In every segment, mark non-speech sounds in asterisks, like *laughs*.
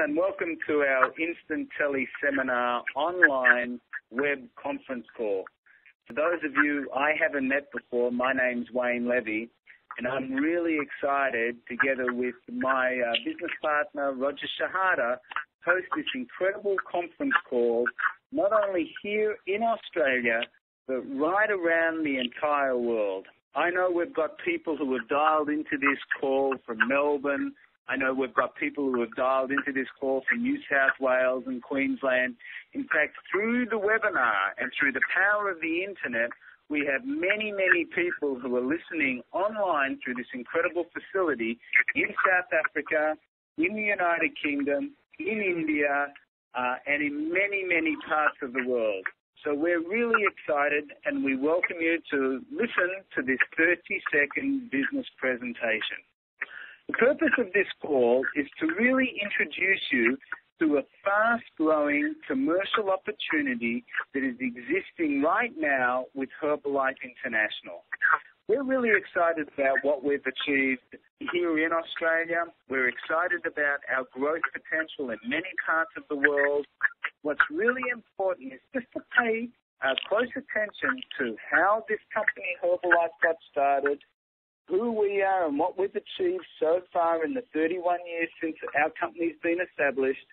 and welcome to our Instant Tele Seminar online web conference call. For those of you I haven't met before, my name's Wayne Levy, and I'm really excited, together with my uh, business partner Roger Shehata, host this incredible conference call, not only here in Australia, but right around the entire world. I know we've got people who have dialed into this call from Melbourne, I know we've got people who have dialed into this call from New South Wales and Queensland. In fact, through the webinar and through the power of the internet, we have many, many people who are listening online through this incredible facility in South Africa, in the United Kingdom, in India, uh, and in many, many parts of the world. So we're really excited and we welcome you to listen to this 30 second business presentation. The purpose of this call is to really introduce you to a fast-growing commercial opportunity that is existing right now with Herbalife International. We're really excited about what we've achieved here in Australia. We're excited about our growth potential in many parts of the world. What's really important is just to pay uh, close attention to how this company Herbalife got started, who we are and what we've achieved so far in the 31 years since our company's been established.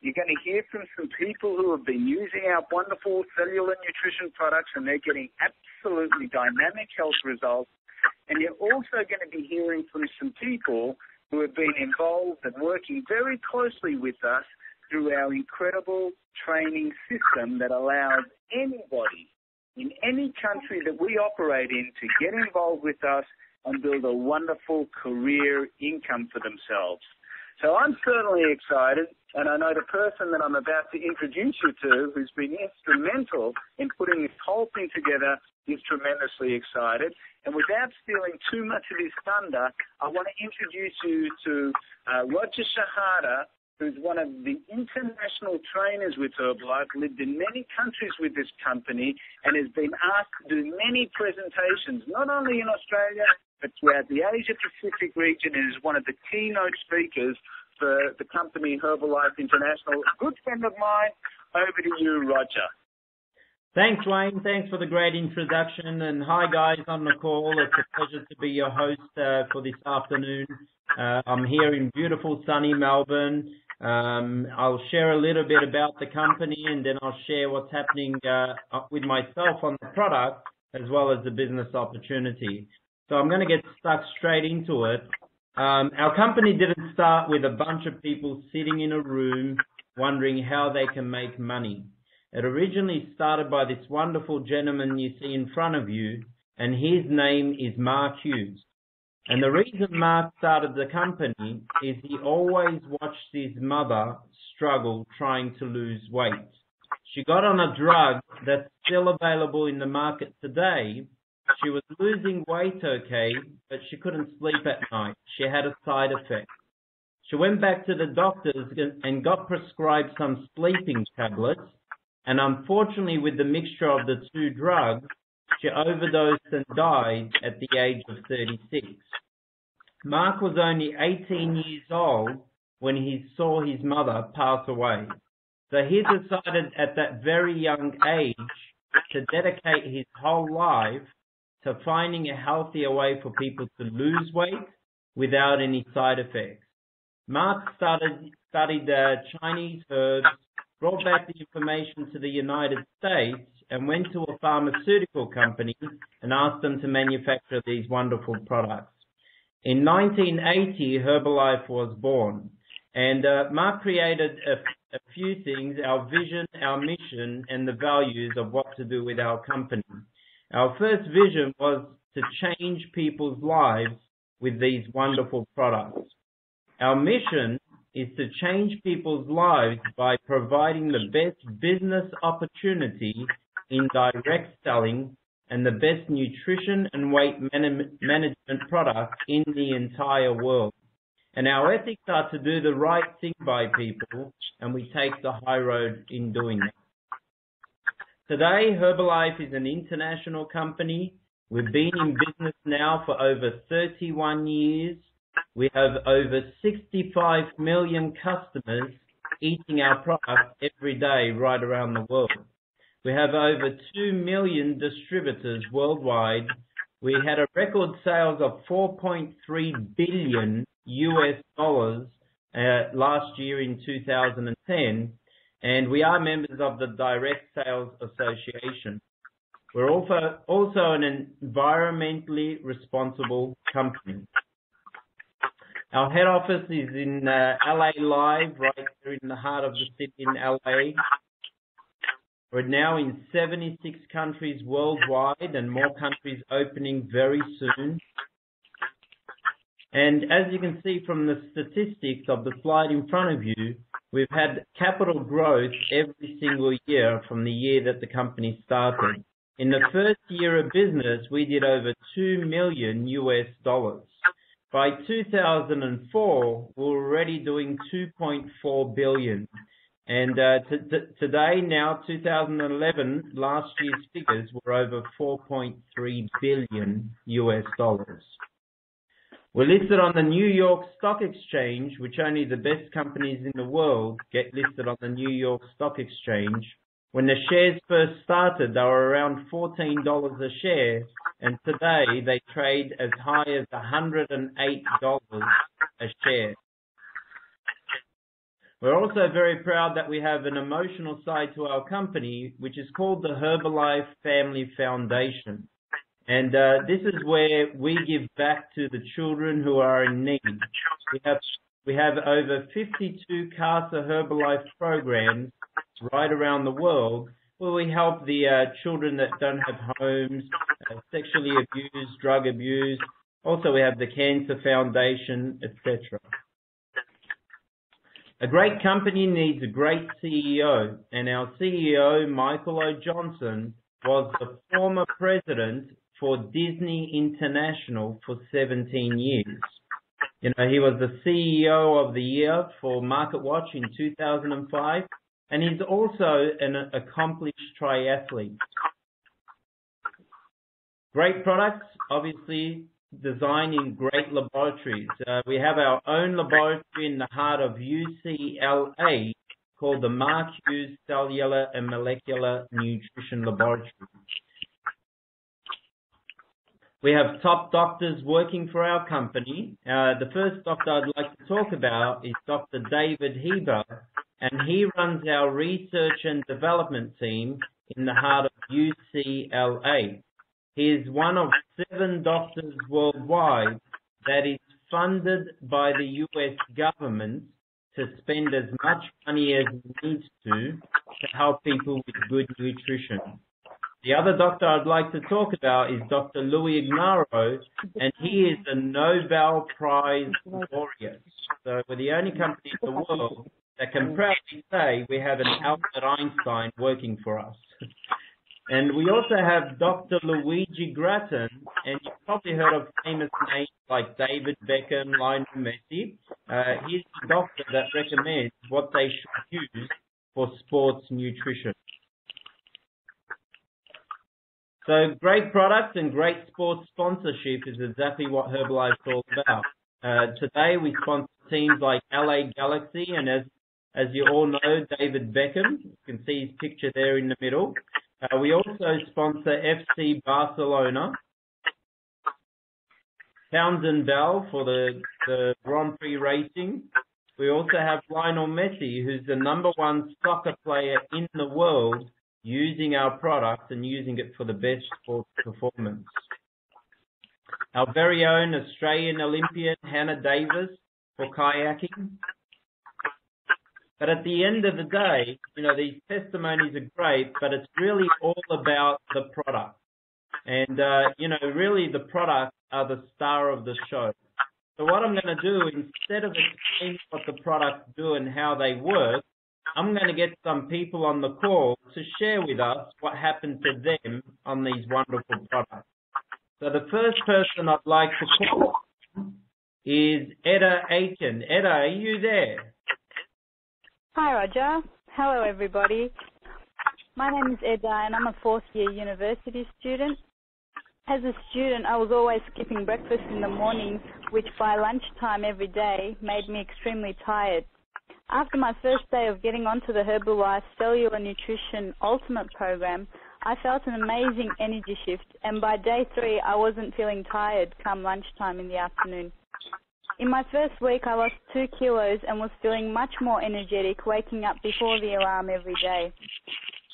You're going to hear from some people who have been using our wonderful cellular nutrition products and they're getting absolutely dynamic health results. And you're also going to be hearing from some people who have been involved and working very closely with us through our incredible training system that allows anybody in any country that we operate in to get involved with us and build a wonderful career income for themselves. So I'm certainly excited, and I know the person that I'm about to introduce you to, who's been instrumental in putting this whole thing together, is tremendously excited. And without stealing too much of his thunder, I want to introduce you to uh, Roger Shehata, who's one of the international trainers with Herbalife, lived in many countries with this company, and has been asked to do many presentations, not only in Australia, throughout the Asia Pacific region, and is one of the keynote speakers for the company Herbalife International. A good friend of mine. Over to you, Roger. Thanks, Wayne. Thanks for the great introduction. And hi, guys, on the call. It's a pleasure to be your host uh, for this afternoon. Uh, I'm here in beautiful sunny Melbourne. Um, I'll share a little bit about the company and then I'll share what's happening uh, with myself on the product as well as the business opportunity. So I'm going to get stuck straight into it. Um, our company didn't start with a bunch of people sitting in a room wondering how they can make money. It originally started by this wonderful gentleman you see in front of you, and his name is Mark Hughes. And the reason Mark started the company is he always watched his mother struggle trying to lose weight. She got on a drug that's still available in the market today. She was losing weight okay, but she couldn't sleep at night. She had a side effect. She went back to the doctors and got prescribed some sleeping tablets. And unfortunately, with the mixture of the two drugs, she overdosed and died at the age of 36. Mark was only 18 years old when he saw his mother pass away. So he decided at that very young age to dedicate his whole life to finding a healthier way for people to lose weight without any side effects. Mark started, studied uh, Chinese herbs, brought back the information to the United States, and went to a pharmaceutical company and asked them to manufacture these wonderful products. In 1980, Herbalife was born, and uh, Mark created a, a few things, our vision, our mission, and the values of what to do with our company. Our first vision was to change people's lives with these wonderful products. Our mission is to change people's lives by providing the best business opportunity in direct selling and the best nutrition and weight man- management products in the entire world. And our ethics are to do the right thing by people, and we take the high road in doing that. Today, Herbalife is an international company. We've been in business now for over 31 years. we have over 65 million customers eating our product every day right around the world. We have over 2 million distributors worldwide. We had a record sales of 4.3 billion US dollars uh, last year in 2010, and we are members of the Direct Sales Association. We're also an environmentally responsible company. Our head office is in uh, L.A. Live, right here in the heart of the city in L.A. We're now in 76 countries worldwide and more countries opening very soon. And as you can see from the statistics of the slide in front of you, we've had capital growth every single year from the year that the company started. In the first year of business, we did over two million US dollars. By 2004, we were already doing $2.4 billion. Uh, today, now 2011, last year's figures were over $4.3 billion. We're listed on the New York Stock Exchange, which only the best companies in the world get listed on the New York Stock Exchange. When the shares first started, they were around $14 a share, and today they trade as high as $108 a share. We're also very proud that we have an emotional side to our company, which is called the Herbalife Family Foundation. Uh, this is where we give back to the children who are in need. We have over 52 CASA Herbalife programs right around the world, where we help the uh, children that don't have homes, uh, sexually abused, drug abused. Also, we have the Cancer Foundation, etc. A great company needs a great CEO, and our CEO, Michael O. Johnson, was the former president for Disney International for 17 years. You know, he was the CEO of the Year for MarketWatch in 2005, and he's also an accomplished triathlete. Great products, obviously designed in great laboratories. Uh, we have our own laboratory in the heart of UCLA called the Mark Hughes Cellular and Molecular Nutrition Laboratory. We have top doctors working for our company. Uh, the first doctor I'd like to talk about is Dr. David Heber, and he runs our research and development team in the heart of UCLA. He is one of seven doctors worldwide that is funded by the U.S. government to spend as much money as he needs to to help people with good nutrition. The other doctor I'd like to talk about is Dr. Louis Ignarro, and he is a Nobel Prize laureate. So we're the only company in the world that can proudly say we have an Albert Einstein working for us. And we also have Dr. Luigi Gratton, and you've probably heard of famous names like David Beckham, Lionel Messi. Uh, he's the doctor that recommends what they should use for sports nutrition. So great products and great sports sponsorship is exactly what Herbalife is all about. Uh, today, we sponsor teams like L.A. Galaxy, and as as you all know, David Beckham. You can see his picture there in the middle. Uh, we also sponsor FC Barcelona, Townsend Bell for the, the Grand Prix racing. We also have Lionel Messi, who's the number one soccer player in the world, using our product and using it for the best sports performance. Our very own Australian Olympian, Hannah Davis, for kayaking. But at the end of the day, you know, these testimonies are great, but it's really all about the product. And, uh, you know, really, the products are the star of the show. So what I'm going to do, instead of explaining what the products do and how they work, I'm going to get some people on the call to share with us what happened to them on these wonderful products. So the first person I'd like to call is Edda Aiken. Edda, are you there? Hi, Roger. Hello, everybody. My name is Edda, and I'm a fourth-year university student. As a student, I was always skipping breakfast in the morning, which by lunchtime every day made me extremely tired. After my first day of getting onto the Herbalife Cellular Nutrition Ultimate program, I felt an amazing energy shift, and by day three, I wasn't feeling tired come lunchtime in the afternoon. In my first week, I lost two kilos and was feeling much more energetic, waking up before the alarm every day.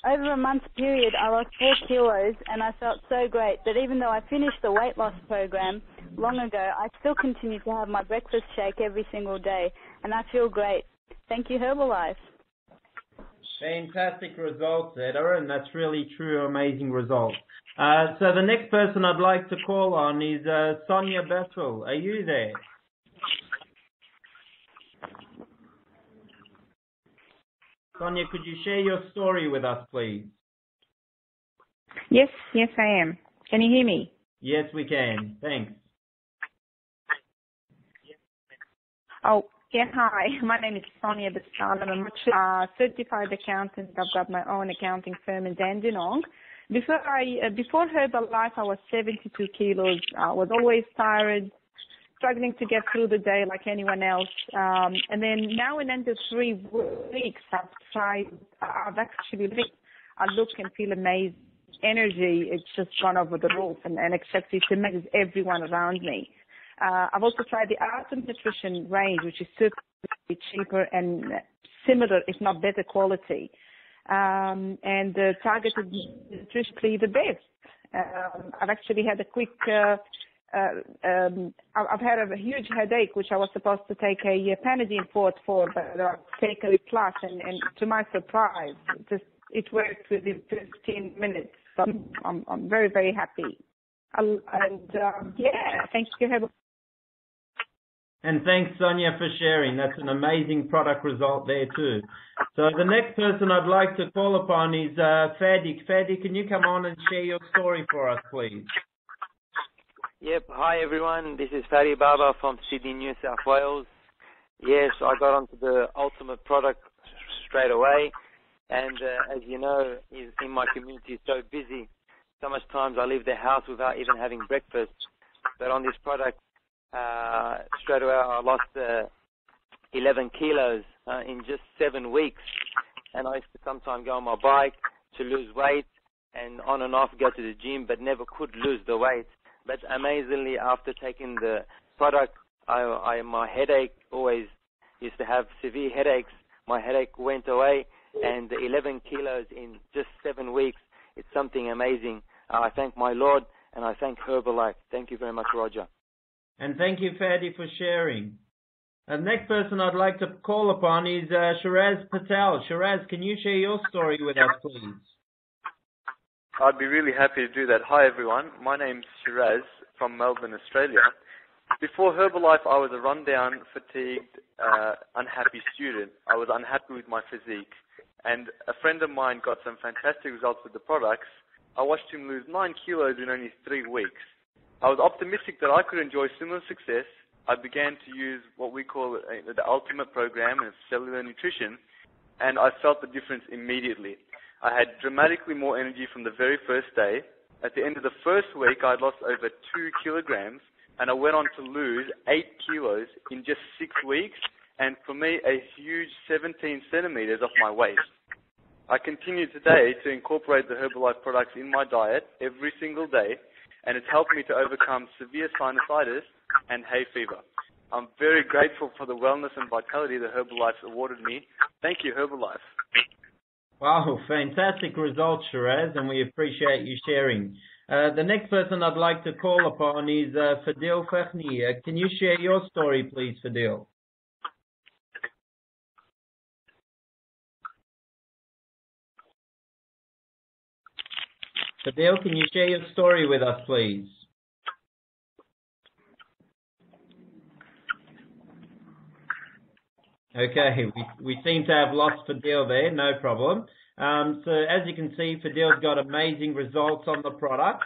Over a month period, I lost four kilos and I felt so great that even though I finished the weight loss program long ago, I still continue to have my breakfast shake every single day and I feel great. Thank you, Herbalife. Fantastic results, Etta, and that's really true, amazing results. Uh, so the next person I'd like to call on is uh, Sonia Bethel. Are you there? Sonia, could you share your story with us, please? Yes, yes, I am. Can you hear me? Yes, we can. Thanks. Oh, yeah, hi. *laughs* My name is Sonia Basal. I'm a uh, certified accountant. I've got my own accounting firm in Dandenong. Before I, uh, before Herbalife, I was 72 kilos. I was always tired, struggling to get through the day like anyone else. Um, and then now in under three weeks, I've tried, I've actually, I look and feel amazing. Energy, it's just gone over the roof and, and except it amazes everyone around me. Uh, I've also tried the Ultimate Nutrition range, which is certainly cheaper and similar, if not better quality. Um, and the targeted nutrition the best. Um, I've actually had a quick uh, uh, um, I've had a huge headache, which I was supposed to take a, a Panadeine for, but I've taken it plus, and, to my surprise, it just it worked within 15 minutes. So I'm, very, very happy. Yeah, thank you. And thanks, Sonia, for sharing. That's an amazing product result there too. So the next person I'd like to call upon is uh, Fadi. Fadi, can you come on and share your story for us, please? Yep. Hi, everyone. This is Fadi Baba from Sydney, New South Wales. Yes, I got onto the ultimate product straight away. And uh, as you know, in my community is so busy. So much times I leave the house without even having breakfast. But on this product, uh, straight away I lost uh, 11 kilos uh, in just seven weeks. And I used to sometimes go on my bike to lose weight and on and off go to the gym, but never could lose the weight. But amazingly, after taking the product, I, I my headache always used to have severe headaches. My headache went away, and the 11 kilos in just seven weeks. It's something amazing. Uh, I thank my Lord, and I thank Herbalife. Thank you very much, Roger. And thank you, Fadi, for sharing. The next person I'd like to call upon is uh, Shiraz Patel. Shiraz, can you share your story with us, please? I'd be really happy to do that. Hi everyone, my name's Shiraz from Melbourne, Australia. Before Herbalife, I was a rundown, fatigued, uh, unhappy student. I was unhappy with my physique. And a friend of mine got some fantastic results with the products. I watched him lose 9 kilos in only 3 weeks. I was optimistic that I could enjoy similar success. I began to use what we call uh, the ultimate program of cellular nutrition, and I felt the difference immediately. I had dramatically more energy from the very first day. At the end of the first week, I had lost over two kilograms, and I went on to lose eight kilos in just six weeks, and for me, a huge 17 centimeters off my waist. I continue today to incorporate the Herbalife products in my diet every single day, and it's helped me to overcome severe sinusitis and hay fever. I'm very grateful for the wellness and vitality that Herbalife awarded me. Thank you, Herbalife. Wow, fantastic results, Shiraz, and we appreciate you sharing. Uh, the next person I'd like to call upon is uh, Fadil Fahni. Uh, can you share your story, please, Fadil? Fadil, can you share your story with us, please? Okay, *laughs* we, we seem to have lost Fadil there, no problem. Um, so as you can see, Fadil's got amazing results on the product.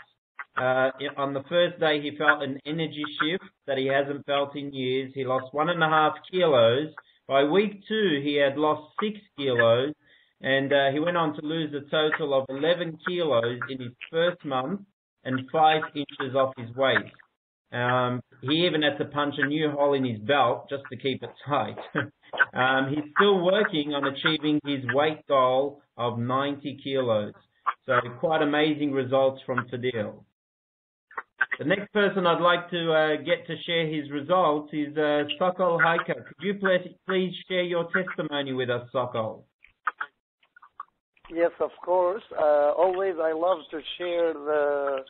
Uh, on the first day, he felt an energy shift that he hasn't felt in years. He lost one and a half kilos. By week two, he had lost six kilos, and uh, he went on to lose a total of 11 kilos in his first month and five inches off his waist. Um, he even had to punch a new hole in his belt just to keep it tight. *laughs* um, he's still working on achieving his weight goal of 90 kilos. So quite amazing results from Fadil. The next person I'd like to uh, get to share his results is uh, Sokol Haika. Could you please, please share your testimony with us, Sokol? Yes, of course. Uh, always, I love to share the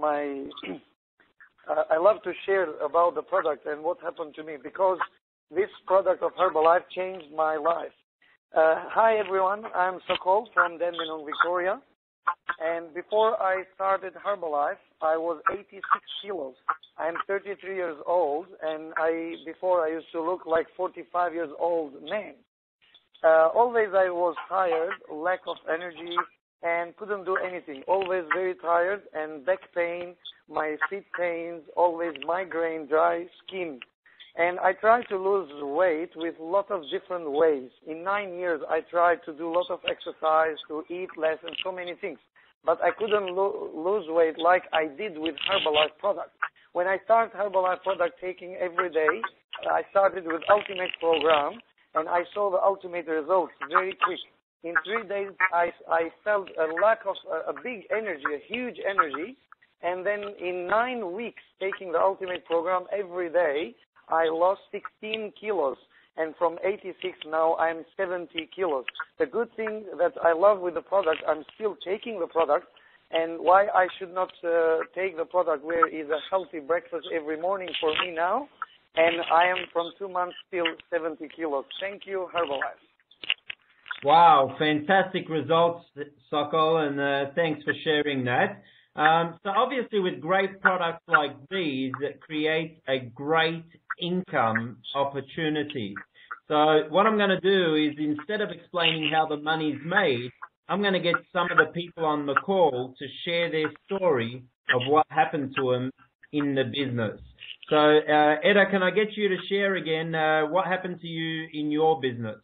my. *clears throat* uh, I love to share about the product and what happened to me because this product of Herbalife changed my life. Uh, hi everyone, I'm Sokol from Dandenong, Victoria. And before I started Herbalife, I was 86 kilos. I'm 33 years old, and I before I used to look like 45 years old man. Uh, always I was tired, lack of energy, and couldn't do anything. Always very tired and back pain, my feet pains, always migraine, dry skin. And I tried to lose weight with lot of different ways. In nine years, I tried to do lot of exercise, to eat less, and so many things. But I couldn't lo- lose weight like I did with Herbalife products. When I started Herbalife product taking every day, I started with Ultimate program, and I saw the ultimate results very quick. In three days, I, I felt a lack of a, a big energy, a huge energy, and then in nine weeks taking the ultimate program every day, I lost 16 kilos. And from 86 now I'm 70 kilos. The good thing that I love with the product, I'm still taking the product. And why I should not uh, take the product where is a healthy breakfast every morning for me now. And I am from two months still 70 kilos. Thank you, Herbalife. Wow, fantastic results, Sokol, and uh, thanks for sharing that. Um, so obviously with great products like these, it creates a great income opportunity. So what I'm going to do is instead of explaining how the money's made, I'm going to get some of the people on the call to share their story of what happened to them in the business. So, uh, Eda, can I get you to share again uh, what happened to you in your business?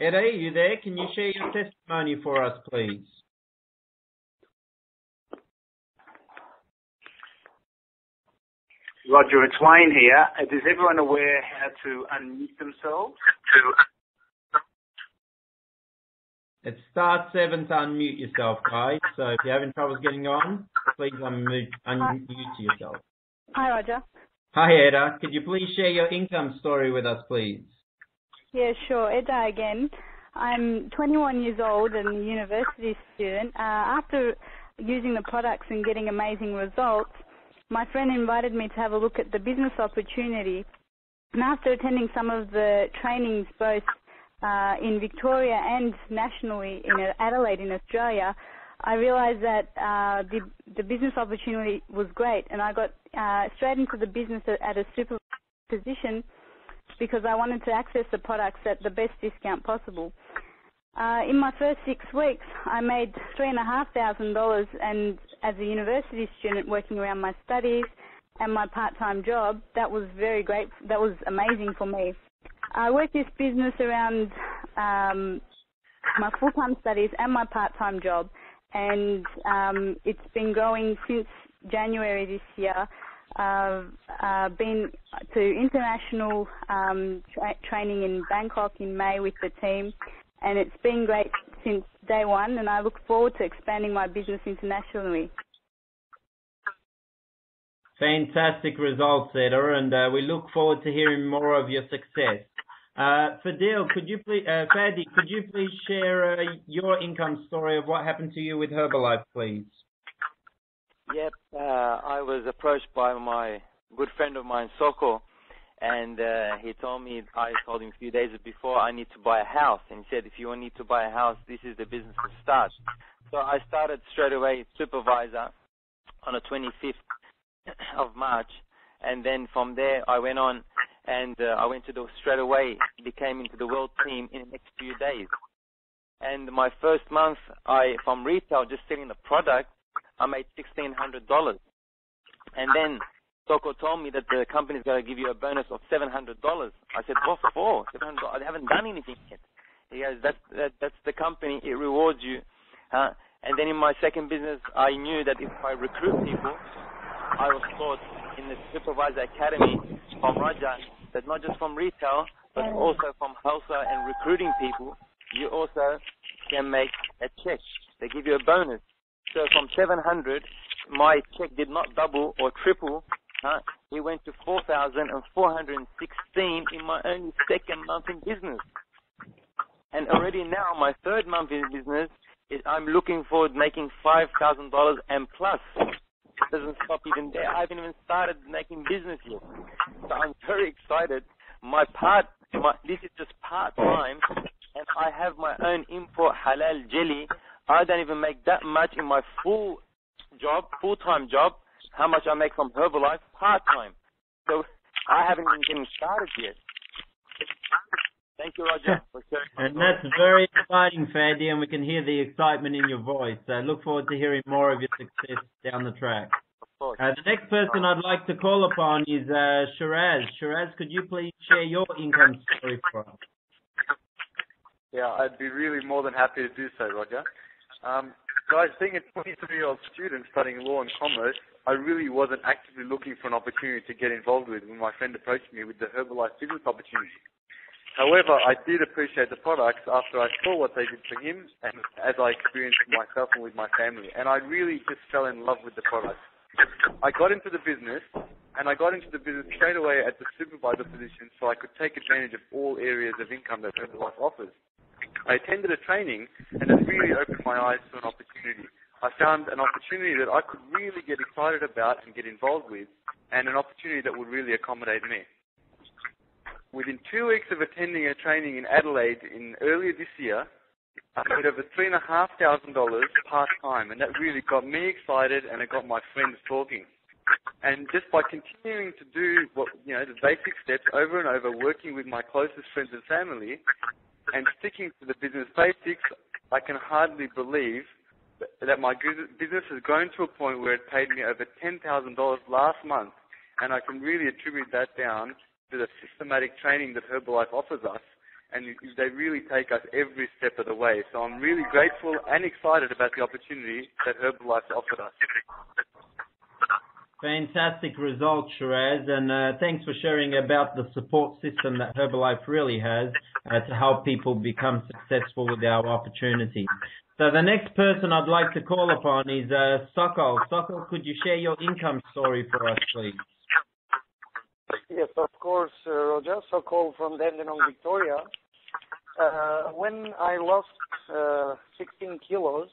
Eda, are you there? Can you share your testimony for us, please? Roger, it's Wayne here. Is everyone aware how to unmute themselves? It's star seven to unmute yourself, guys. So if you're having troubles getting on, please unmute, unmute yourself. Hi, Roger. Hi, Eda. Could you please share your income story with us, please? Yeah, sure. Eda again. I'm 21 years old and a university student. Uh, after using the products and getting amazing results, my friend invited me to have a look at the business opportunity. And after attending some of the trainings, both uh, in Victoria and nationally in Adelaide in Australia, I realized that uh, the, the business opportunity was great, and I got uh, straight into the business at, at a super position because I wanted to access the products at the best discount possible. Uh, in my first six weeks, I made three and a half thousand dollars, and as a university student working around my studies and my part-time job, that was very great. That was amazing for me. I work this business around um, my full-time studies and my part-time job, and um, it's been growing since January this year. I've uh, been to international um, tra- training in Bangkok in May with the team, and it's been great since day one. And I look forward to expanding my business internationally. Fantastic results, Eda, and uh, we look forward to hearing more of your success. Uh, Fadil, could you please, uh, Fadi, could you please share uh, your income story of what happened to you with Herbalife, please? Yep, uh, I was approached by my good friend of mine, Sokol, and uh, he told me, I told him a few days before, I need to buy a house. And he said, if you need to buy a house, this is the business to start. So I started straight away supervisor on the 25th of March. And then from there, I went on and uh, I went to the straight away, became into the world team in the next few days. And my first month, I from retail, just selling the product, I made sixteen hundred dollars. And then Soko told me that the company's going to give you a bonus of $700. I said, what for? $700? I haven't done anything yet. He goes, that's, that, that's the company. It rewards you. And then in my second business, I knew that if I recruit people, I was taught in the Supervisor Academy from Raja that not just from retail, but also from wholesale and recruiting people, you also can make a check. They give you a bonus. So from 700, my check did not double or triple. Huh? It went to 4,416 in my only second month in business. And already now, my third month in business, is I'm looking forward making $5,000 and plus. It doesn't stop even there. I haven't even started making business yet. So I'm very excited. My part, my, this is just part time, and I have my own import halal jelly. I don't even make that much in my full job, full time job. How much I make from Herbalife part time. So I haven't even started yet. Thank you, Roger. *laughs* And that's very exciting, Fadi, and we can hear the excitement in your voice. I look forward to hearing more of your success down the track. Of course. Uh, the next person I'd like to call upon is uh, Shiraz. Shiraz, could you please share your income story for us? Yeah, I'd be really more than happy to do so, Roger. Um, guys, being a 23-year-old student studying law and commerce, I really wasn't actively looking for an opportunity to get involved with when my friend approached me with the Herbalife business opportunity. However, I did appreciate the products after I saw what they did for him and as I experienced myself and with my family. And I really just fell in love with the products. I got into the business and I got into the business straight away at the supervisor position so I could take advantage of all areas of income that Herbalife offers. I attended a training and it really opened my eyes to an opportunity. I found an opportunity that I could really get excited about and get involved with and an opportunity that would really accommodate me. Within two weeks of attending a training in Adelaide in earlier this year, I made over three and a half thousand dollars part time, and that really got me excited, and it got my friends talking. And just by continuing to do what you know the basic steps over and over, working with my closest friends and family, and sticking to the business basics, I can hardly believe that my business has grown to a point where it paid me over ten thousand dollars last month, and I can really attribute that down to the systematic training that Herbalife offers us, and they really take us every step of the way. So I'm really grateful and excited about the opportunity that Herbalife offered us. Fantastic results, Shiraz, and uh, thanks for sharing about the support system that Herbalife really has uh, to help people become successful with our opportunities. So the next person I'd like to call upon is uh, Sokol. Sokol, could you share your income story for us, please? Yes, of course, uh, Roger. Sokol from Dandenong, Victoria. Uh, when I lost uh, 16 kilos,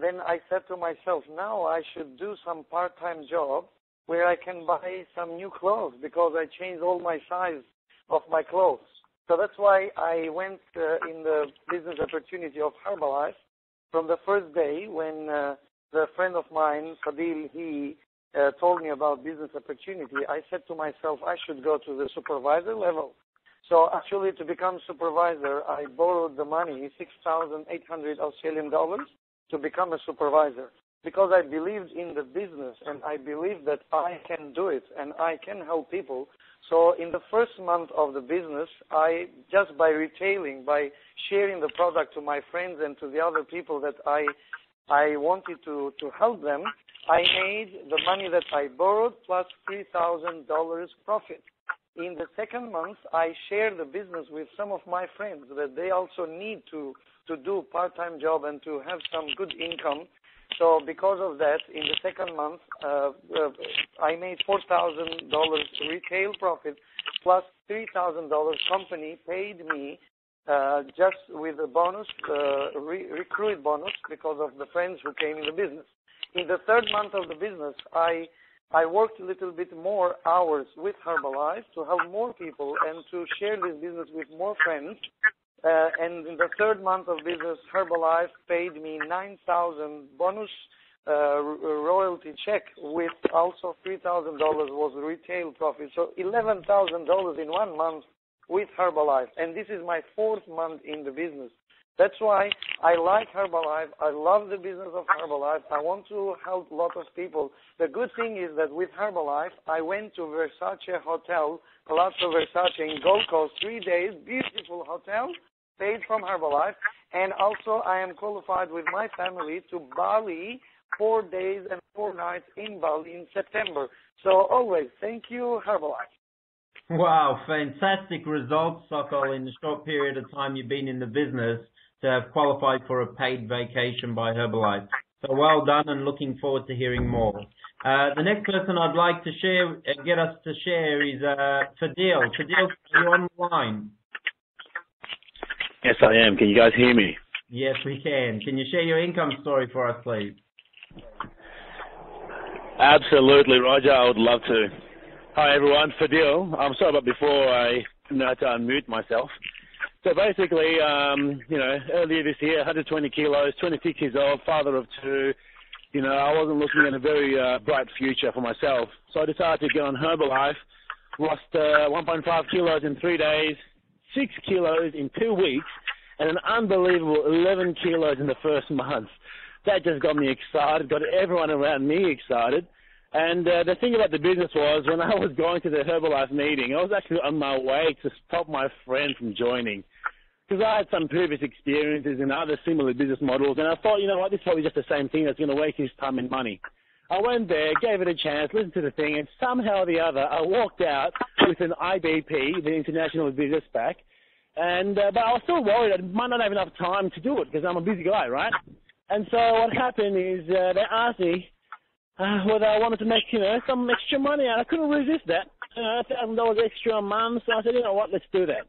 then I said to myself, now I should do some part-time job where I can buy some new clothes because I changed all my size of my clothes. So that's why I went uh, in the business opportunity of Herbalife from the first day when uh, the friend of mine, Fadil, he uh, told me about business opportunity, I said to myself, I should go to the supervisor level. So actually, to become supervisor, I borrowed the money, 6,800 Australian dollars, to become a supervisor because I believed in the business and I believe that I can do it and I can help people. So in the first month of the business, I just by retailing, by sharing the product to my friends and to the other people that I I wanted to to help them, I made the money that I borrowed plus $3,000 profit. In the second month, I share the business with some of my friends that they also need to, to do part-time job and to have some good income. So because of that, in the second month, uh, uh, I made $4,000 retail profit plus $3,000 company paid me just with a bonus, uh, re- recruit bonus because of the friends who came in the business in the third month of the business, I I worked a little bit more hours with Herbalife to help more people and to share this business with more friends. Uh, and in the third month of business, Herbalife paid me 9,000 bonus uh, royalty check with also $3,000 was retail profit. So $11,000 in one month with Herbalife. And this is my fourth month in the business. That's why I like Herbalife. I love the business of Herbalife. I want to help a lot of people. The good thing is that with Herbalife, I went to Versace Hotel, Palazzo Versace in Gold Coast, three days, beautiful hotel, paid from Herbalife. And also I am qualified with my family to Bali, four days and four nights in Bali in September. So always, thank you, Herbalife. Wow, fantastic results, Sokol, in the short period of time you've been in the business to have qualified for a paid vacation by Herbalife. So well done and looking forward to hearing more. Uh, the next person I'd like to share, uh, get us to share is uh, Fadil. Fadil, are you on the line? Yes, I am. Can you guys hear me? Yes, we can. Can you share your income story for us, please? Absolutely, Roger. I would love to. Hi, everyone. Fadil. I'm sorry about before I how to unmute myself. So basically, um, you know, earlier this year, 120 kilos, 26 years old, father of two. You know, I wasn't looking at a very uh, bright future for myself. So I decided to get on Herbalife. Lost uh, 1.5 kilos in three days, six kilos in two weeks, and an unbelievable 11 kilos in the first *laughs* month. That just got me excited, got everyone around me excited. And uh, the thing about the business was, when I was going to the Herbalife meeting, I was actually on my way to stop my friend from joining because I had some previous experiences in other similar business models, and I thought, you know what, this is probably just the same thing that's going to waste his time and money. I went there, gave it a chance, listened to the thing, and somehow or the other, I walked out with an IBP, the International Business Pack, and uh, but I was still worried I might not have enough time to do it because I'm a busy guy, right? And so what happened is uh, they asked me uh, whether I wanted to make, you know, some extra money, and I couldn't resist that. You know, thousand dollars extra a month, so I said, you know what, let's do that.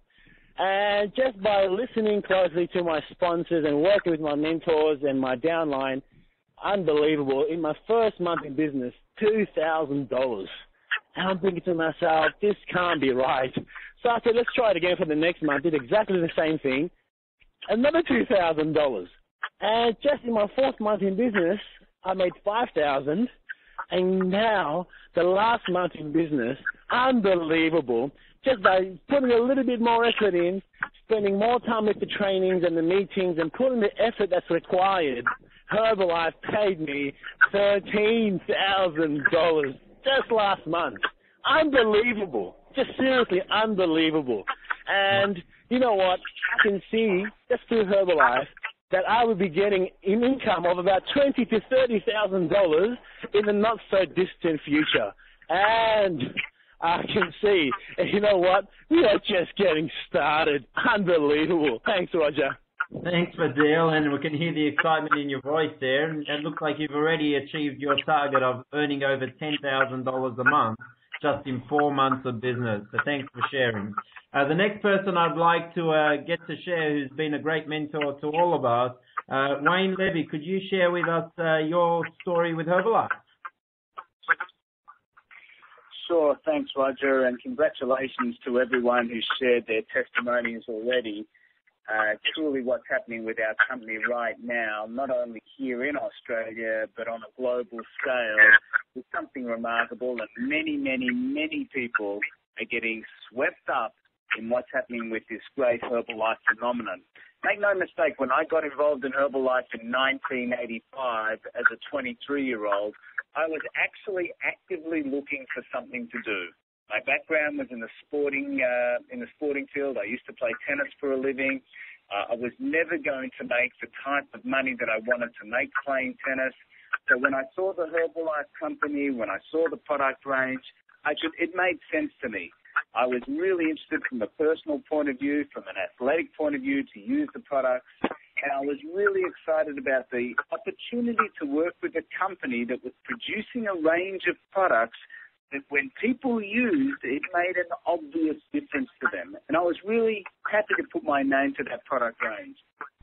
And just by listening closely to my sponsors and working with my mentors and my downline, unbelievable. In my first month in business, $2,000. And I'm thinking to myself, this can't be right. So I said, let's try it again for the next month. Did exactly the same thing. Another $2,000. And just in my fourth month in business, I made 5000 And now, the last month in business, unbelievable just by putting a little bit more effort in, spending more time with the trainings and the meetings and putting the effort that's required, Herbalife paid me $13,000 just last month. Unbelievable. Just seriously unbelievable. And you know what? I can see just through Herbalife that I would be getting an income of about twenty to thirty thousand dollars in the not so distant future. And I can see. You know what? We are just getting started. Unbelievable. Thanks, Roger. Thanks, Fadil, and we can hear the excitement in your voice there. And it looks like you've already achieved your target of earning over $10,000 a month just in four months of business. So thanks for sharing. Uh, the next person I'd like to uh, get to share, who's been a great mentor to all of us, uh, Wayne Levy. Could you share with us uh, your story with Herbalife? Sure. Thanks, Roger, and congratulations to everyone who shared their testimonies already. Uh, truly what's happening with our company right now, not only here in Australia, but on a global scale, is something remarkable and many, many, many people are getting swept up in what's happening with this great Herbalife phenomenon. Make no mistake, when I got involved in Herbalife in 1985 as a 23 year old, I was actually actively looking for something to do. My background was in the sporting uh, in the sporting field. I used to play tennis for a living. Uh, I was never going to make the type of money that I wanted to make playing tennis. So when I saw the Herbalife company, when I saw the product range, I could, it made sense to me. I was really interested from a personal point of view, from an athletic point of view, to use the products and I was really excited about the opportunity to work with a company that was producing a range of products when people used, it made an obvious difference to them. And I was really happy to put my name to that product range.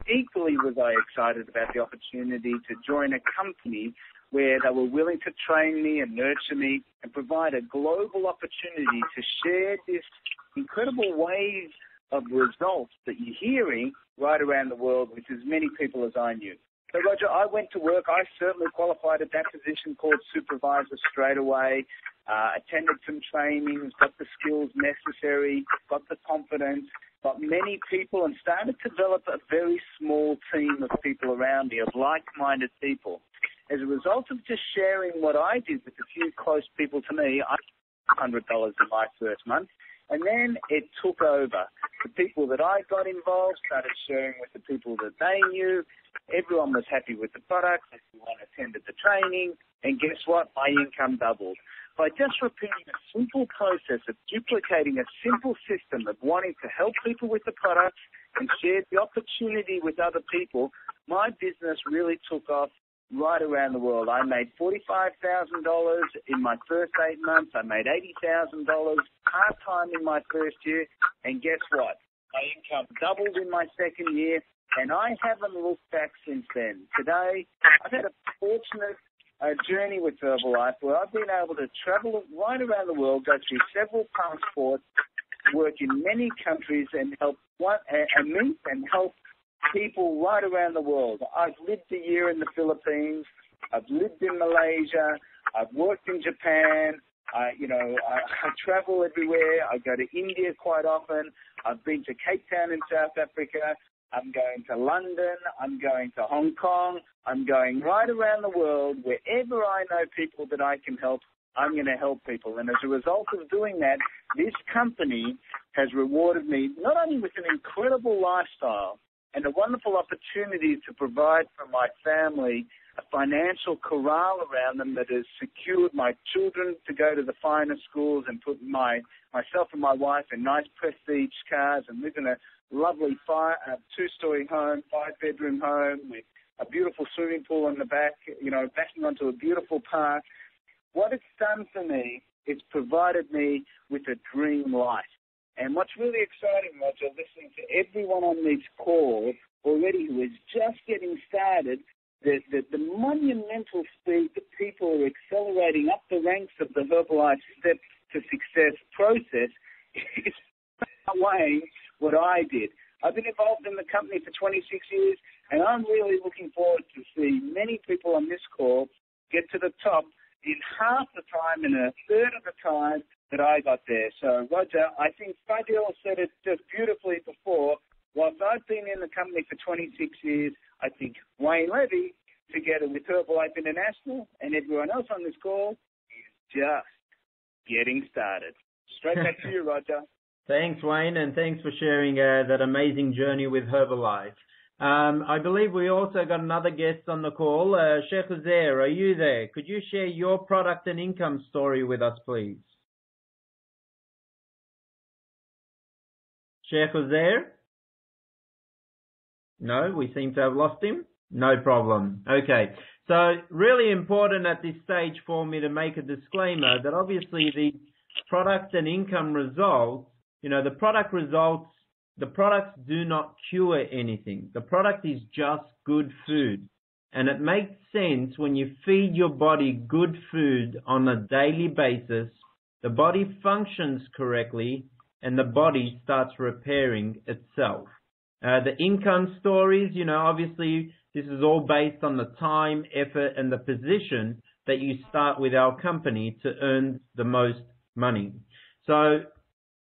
Equally was I excited about the opportunity to join a company where they were willing to train me and nurture me and provide a global opportunity to share this incredible wave of results that you're hearing right around the world with as many people as I knew. So, Roger, I went to work. I certainly qualified at that position called supervisor straight away. Uh, attended some trainings, got the skills necessary, got the confidence, got many people and started to develop a very small team of people around me, of like-minded people. As a result of just sharing what I did with a few close people to me, I $100 in my first month. And then it took over. The people that I got involved started sharing with the people that they knew. Everyone was happy with the product. Everyone attended the training. And guess what? My income doubled. By just repeating a simple process of duplicating a simple system of wanting to help people with the product and share the opportunity with other people, my business really took off right around the world. I made $45,000 in my first eight months. I made $80,000 part time in my first year. And guess what? My income doubled in my second year. And I haven't looked back since then. Today, I've had a fortunate uh, journey with Herbalife where I've been able to travel right around the world, go through several passports, work in many countries and help one, and meet and help people right around the world. I've lived a year in the Philippines. I've lived in Malaysia. I've worked in Japan. I, you know, I, I travel everywhere. I go to India quite often. I've been to Cape Town in South Africa. I'm going to London. I'm going to Hong Kong. I'm going right around the world. Wherever I know people that I can help, I'm going to help people. And as a result of doing that, this company has rewarded me not only with an incredible lifestyle, and a wonderful opportunity to provide for my family a financial corral around them that has secured my children to go to the finest schools and put my myself and my wife in nice prestige cars and live in a lovely five, uh, two-story home, five-bedroom home with a beautiful swimming pool in the back, you know, backing onto a beautiful park. What it's done for me, it's provided me with a dream life. And what's really exciting, Roger, listening to everyone on this call already who is just getting started, the, the, the monumental speed that people are accelerating up the ranks of the Herbalife Step to Success process is way what I did. I've been involved in the company for 26 years, and I'm really looking forward to see many people on this call get to the top in half the time, in a third of the time, that I got there. So, Roger, I think Fadil said it just beautifully before. Whilst I've been in the company for 26 years, I think Wayne Levy, together with Herbalife International and everyone else on this call, is just getting started. Straight back to you, Roger. *laughs* Thanks, Wayne, and thanks for sharing uh, that amazing journey with Herbalife. Um, I believe we also got another guest on the call. Uh, Sheikh Uzair, are you there? Could you share your product and income story with us, please? Sheikh was? No, we seem to have lost him. No problem. Okay. So really important at this stage for me to make a disclaimer that obviously the product and income results, you know, the product results, the products do not cure anything. The product is just good food. And it makes sense when you feed your body good food on a daily basis, the body functions correctly and the body starts repairing itself. Uh, the income stories, you know, obviously this is all based on the time, effort, and the position that you start with our company to earn the most money. So,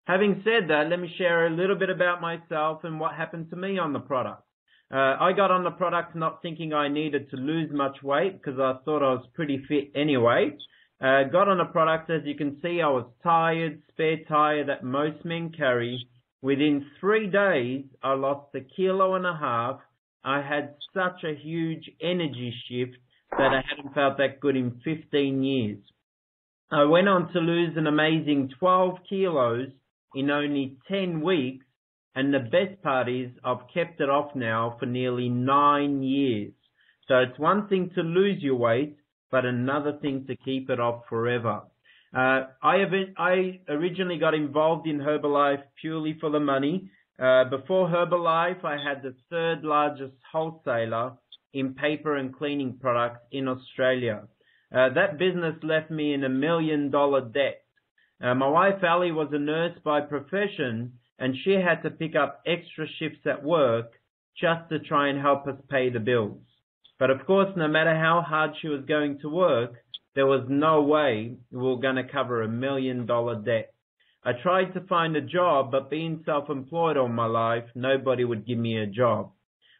having said that, let me share a little bit about myself and what happened to me on the product. Uh, I got on the product not thinking I needed to lose much weight because I thought I was pretty fit anyway. Uh, got on the product, as you can see, I was tired, spare tire that most men carry. Within three days, I lost a kilo and a half. I had such a huge energy shift that I hadn't felt that good in 15 years. I went on to lose an amazing 12 kilos in only 10 weeks. And the best part is I've kept it off now for nearly nine years. So it's one thing to lose your weight, but another thing to keep it off forever. Uh, I, have, I originally got involved in Herbalife purely for the money. Uh, before Herbalife, I had the third largest wholesaler in paper and cleaning products in Australia. Uh, that business left me in a million dollar debt. Uh, my wife Ali was a nurse by profession and she had to pick up extra shifts at work just to try and help us pay the bills. But of course, no matter how hard she was going to work, there was no way we were going to cover a million dollar debt. I tried to find a job, but being self-employed all my life, nobody would give me a job.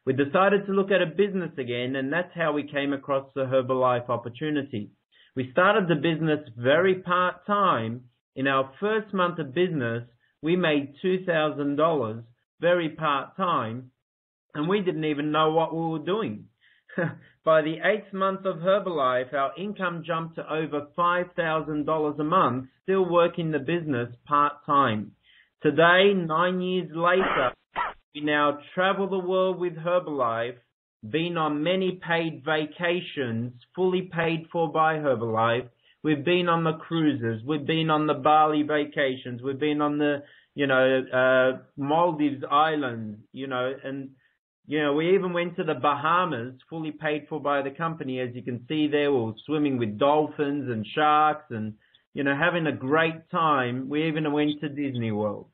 We decided to look at a business again, and that's how we came across the Herbalife opportunity. We started the business very part-time. In our first month of business, we made $2,000 very part-time, and we didn't even know what we were doing. *laughs* By the eighth month of Herbalife, our income jumped to over $5,000 a month, still working the business part-time. Today, nine years later, we now travel the world with Herbalife, been on many paid vacations, fully paid for by Herbalife. We've been on the cruises, we've been on the Bali vacations, we've been on the, you know, uh, Maldives Islands, you know, and, you know, we even went to the Bahamas, fully paid for by the company. As you can see there, we were swimming with dolphins and sharks and, you know, having a great time. We even went to Disney World.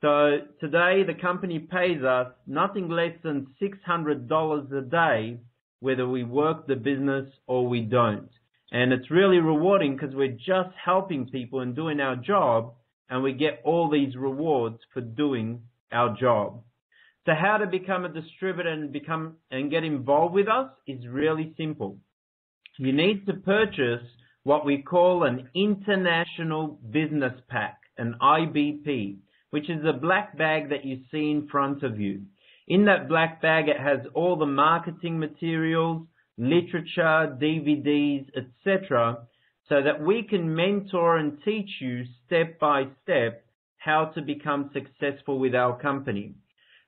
So today the company pays us nothing less than $600 a day, whether we work the business or we don't. And it's really rewarding because we're just helping people and doing our job and we get all these rewards for doing our job. So how to become a distributor and become and get involved with us is really simple. You need to purchase what we call an international business pack, an IBP which is a black bag that you see in front of you. In that black bag, it has all the marketing materials, literature, DVDs, etc., so that we can mentor and teach you step by step how to become successful with our company.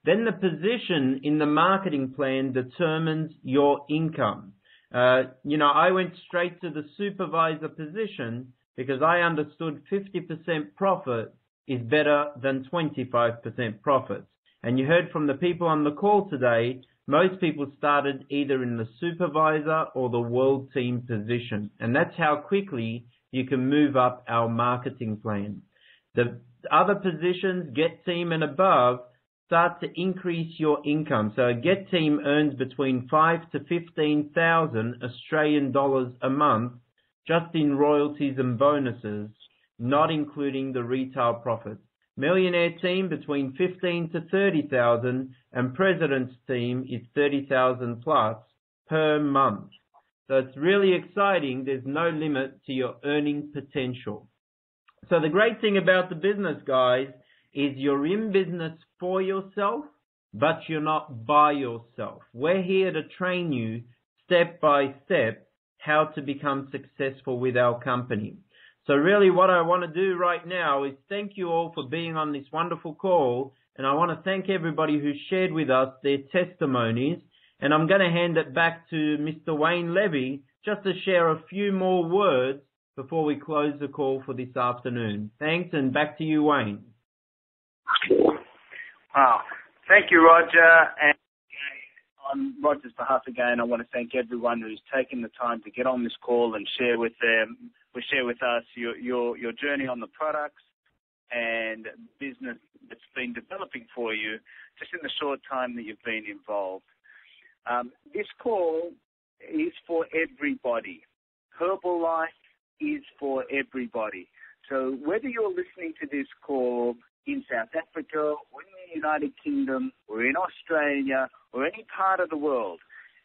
Then the position in the marketing plan determines your income. Uh, you know, I went straight to the supervisor position because I understood 50% profit is better than 25% profit. And you heard from the people on the call today, most people started either in the supervisor or the world team position. And that's how quickly you can move up our marketing plan. The other positions, GET team and above, start to increase your income. So a GET team earns between five to 15,000 Australian dollars a month just in royalties and bonuses not including the retail profits. Millionaire team between 15 to 30,000 and president's team is 30,000 plus per month. So it's really exciting. There's no limit to your earning potential. So the great thing about the business guys is you're in business for yourself, but you're not by yourself. We're here to train you step by step how to become successful with our company. So really what I want to do right now is thank you all for being on this wonderful call. And I want to thank everybody who shared with us their testimonies. And I'm going to hand it back to Mr. Wayne Levy just to share a few more words before we close the call for this afternoon. Thanks and back to you, Wayne. Wow. Thank you, Roger. And on Roger's behalf again, I want to thank everyone who's taken the time to get on this call and share with them will share with us your, your, your journey on the products and business that's been developing for you just in the short time that you've been involved. Um, this call is for everybody. Herbalife is for everybody. So whether you're listening to this call in South Africa or in the United Kingdom or in Australia or any part of the world,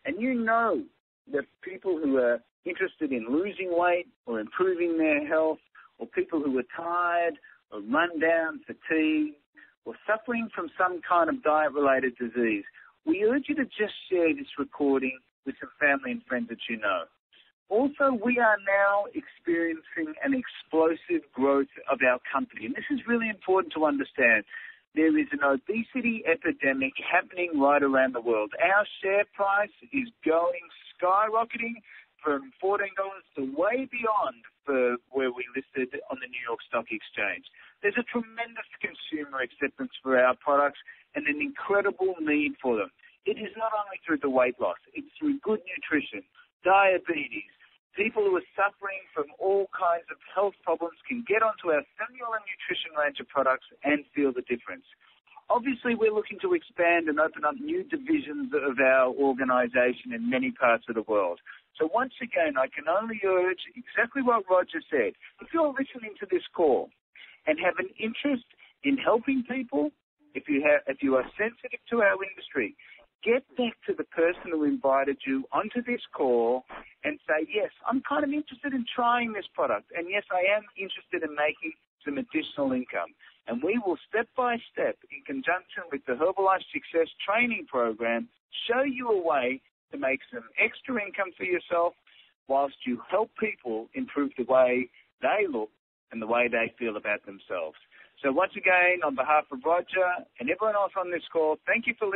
and you know that people who are interested in losing weight or improving their health, or people who are tired or run down, fatigued, or suffering from some kind of diet related disease, we urge you to just share this recording with some family and friends that you know. Also, we are now experiencing an explosive growth of our company, and this is really important to understand. There is an obesity epidemic happening right around the world. Our share price is going skyrocketing from $14 to way beyond for where we listed on the New York Stock Exchange. There's a tremendous consumer acceptance for our products and an incredible need for them. It is not only through the weight loss, it's through good nutrition, diabetes. People who are suffering from all kinds of health problems can get onto our cellular nutrition range of products and feel the difference. Obviously, we're looking to expand and open up new divisions of our organization in many parts of the world. So once again, I can only urge exactly what Roger said. If you're listening to this call and have an interest in helping people, if you have, if you are sensitive to our industry, get back to the person who invited you onto this call and say, yes, I'm kind of interested in trying this product. And yes, I am interested in making some additional income. And we will step by step, in conjunction with the Herbalife Success Training Program, show you a way to make some extra income for yourself whilst you help people improve the way they look and the way they feel about themselves. So once again, on behalf of Roger and everyone else on this call, thank you for listening.